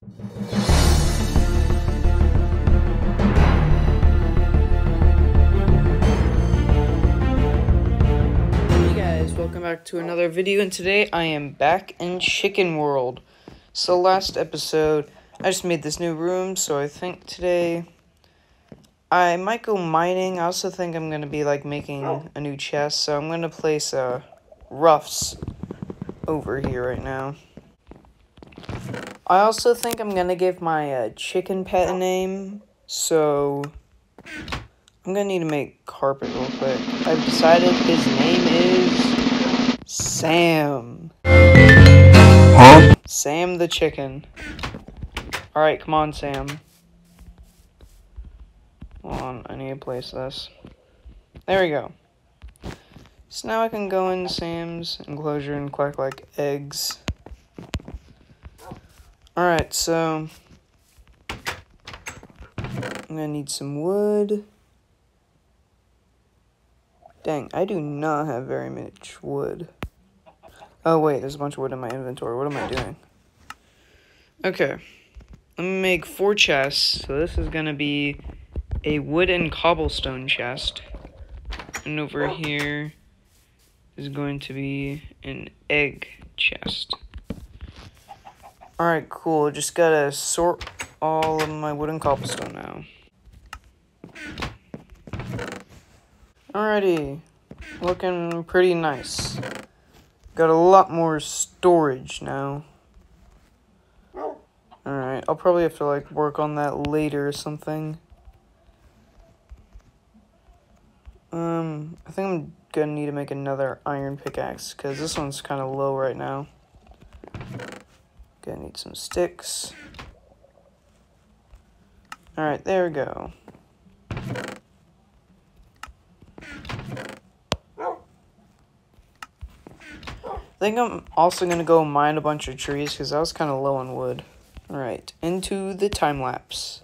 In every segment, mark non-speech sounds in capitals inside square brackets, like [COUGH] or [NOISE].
Hey guys, welcome back to another video and today I am back in Chicken World. So last episode, I just made this new room, so I think today I might go mining. I also think I'm going to be like making a new chest, so I'm going to place uh, roughs over here right now. I also think I'm going to give my uh, chicken pet a name, so I'm going to need to make carpet real quick. I've decided his name is Sam. Huh? Sam the chicken. Alright, come on, Sam. Hold on, I need to place this. There we go. So now I can go in Sam's enclosure and collect, like, eggs. Alright, so... I'm gonna need some wood. Dang, I do not have very much wood. Oh, wait, there's a bunch of wood in my inventory. What am I doing? Okay. Let me make four chests. So this is gonna be a wooden cobblestone chest. And over here is going to be an egg chest. Alright, cool. Just gotta sort all of my wooden cobblestone now. Alrighty. Looking pretty nice. Got a lot more storage now. Alright, I'll probably have to like work on that later or something. Um, I think I'm gonna need to make another iron pickaxe because this one's kind of low right now. Gonna need some sticks. Alright, there we go. I think I'm also going to go mine a bunch of trees because I was kind of low on wood. Alright, into the time lapse.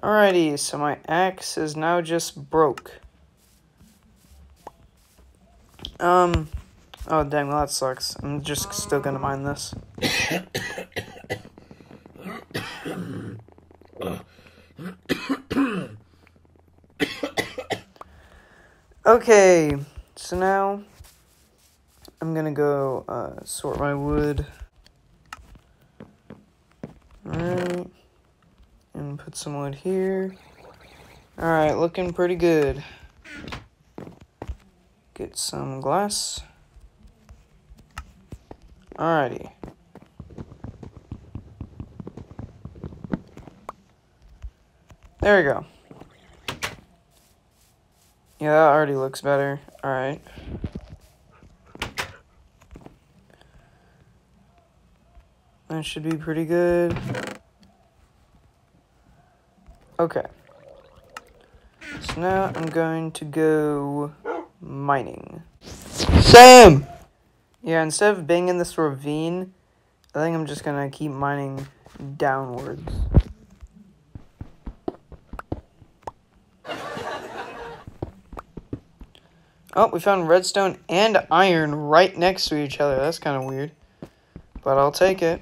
Alrighty, so my axe is now just broke. Um, oh dang, well that sucks. I'm just still gonna mine this. Okay, so now I'm gonna go uh, sort my wood. Alright, and put some wood here. Alright, looking pretty good. Get some glass. Alrighty. There we go. Yeah, that already looks better. Alright. That should be pretty good. Okay. So now I'm going to go mining. Sam! Yeah, instead of being in this ravine, I think I'm just gonna keep mining downwards. Oh, we found redstone and iron right next to each other. That's kind of weird. But I'll take it.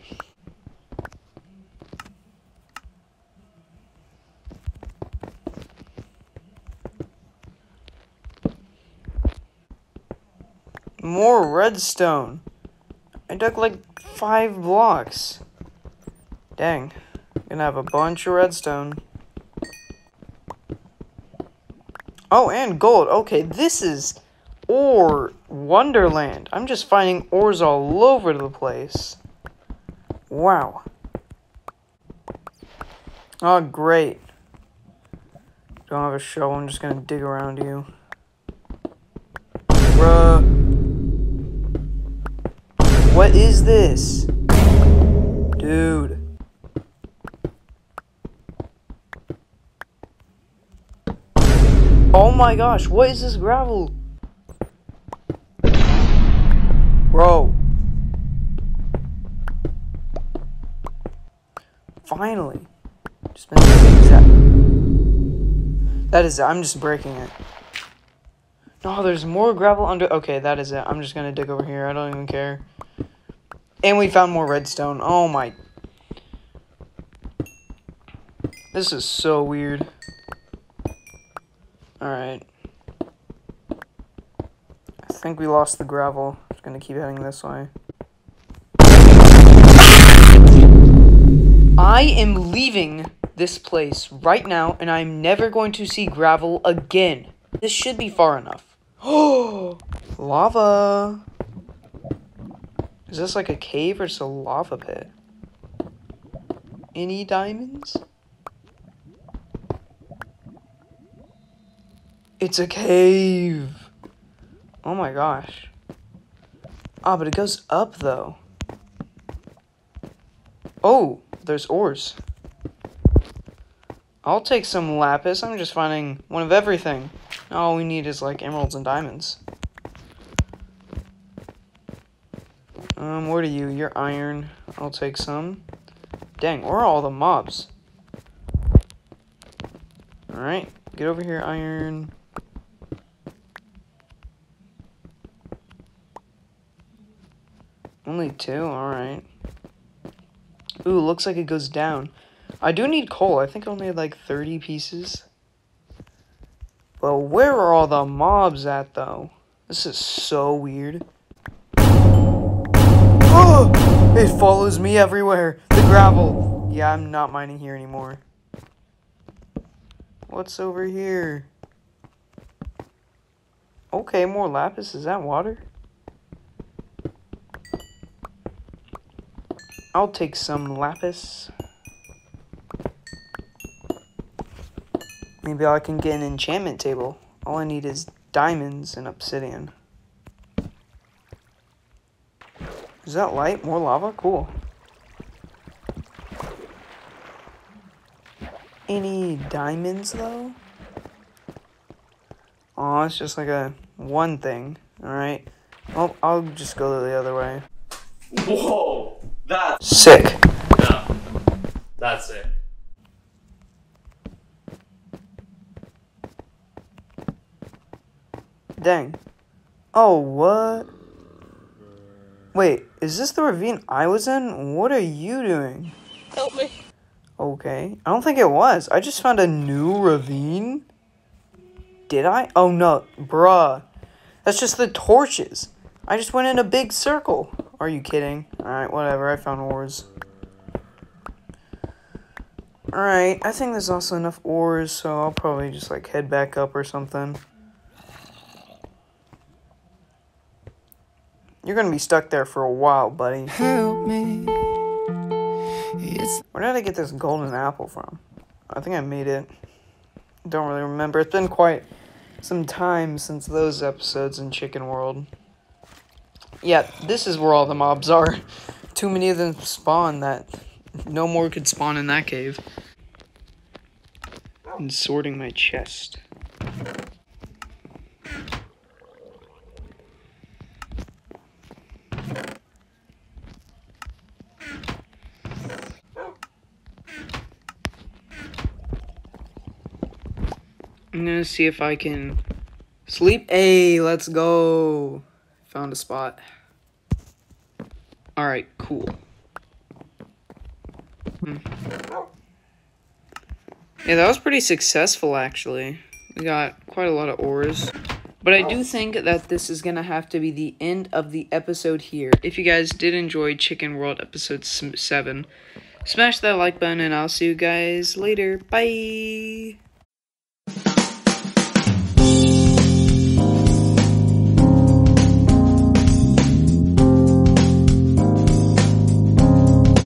More redstone. I dug like five blocks. Dang. Gonna have a bunch of redstone. Oh, and gold. Okay, this is ore wonderland. I'm just finding ores all over the place. Wow. Oh, great. Don't have a shovel. I'm just gonna dig around you. What is this? Dude. Oh my gosh, what is this gravel? Bro. Finally. Just been that. That is it. I'm just breaking it. No, there's more gravel under. Okay, that is it. I'm just gonna dig over here. I don't even care. And we found more redstone. Oh my. This is so weird. Alright. I think we lost the gravel. I'm just gonna keep heading this way. I am leaving this place right now, and I'm never going to see gravel again. This should be far enough. Oh, [GASPS] lava. Is this like a cave or just a lava pit? Any diamonds? It's a cave. Oh my gosh. Ah, but it goes up though. Oh, there's ores. I'll take some lapis. I'm just finding one of everything. All we need is like emeralds and diamonds. Um, what are you? You're iron. I'll take some. Dang, where are all the mobs? Alright, get over here, iron. Only two? Alright. Ooh, looks like it goes down. I do need coal. I think I only had like 30 pieces. Well, where are all the mobs at, though? This is so weird. It follows me everywhere. The gravel. Yeah, I'm not mining here anymore. What's over here? Okay, more lapis. Is that water? I'll take some lapis. Maybe I can get an enchantment table. All I need is diamonds and obsidian. Is that light? More lava? Cool. Any diamonds, though? Oh, it's just like a one thing. Alright. Well, I'll just go the other way. Whoa! That Sick. yeah. That's it. Dang. Oh, what? Wait, is this the ravine I was in? What are you doing? Help me. Okay. I don't think it was. I just found a new ravine. Did I? Oh no, bruh. That's just the torches. I just went in a big circle. Are you kidding? Alright, whatever. I found ores. Alright, I think there's also enough ores, so I'll probably just like head back up or something. You're gonna be stuck there for a while, buddy. Help me. It's Where did I get this golden apple from? I think I made it. Don't really remember. It's been quite some time since those episodes in Chicken World. Yeah, this is where all the mobs are. Too many of them spawn that no more could spawn in that cave. And sorting my chest. I'm gonna see if I can sleep. Hey, let's go. Found a spot. Alright, cool. Hmm. Yeah, that was pretty successful actually. We got quite a lot of ores. But I do think that this is going to have to be the end of the episode here. If you guys did enjoy Chicken World episode 7, smash that like button and I'll see you guys later. Bye!